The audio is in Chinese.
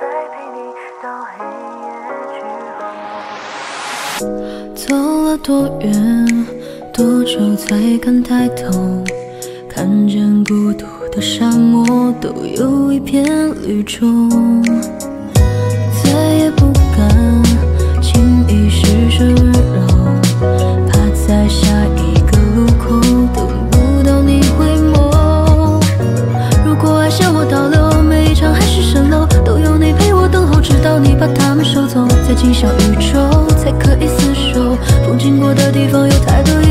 再陪你到黑夜之后走了多远多久才敢抬头看见孤独的沙漠都有一片绿洲。再也不敢轻易施舍温柔怕在下一个路口等不到你回眸。如果爱向我倒流每一场海市蜃楼都走走，在今宵宇宙才可以厮守。风经过的地方有太多。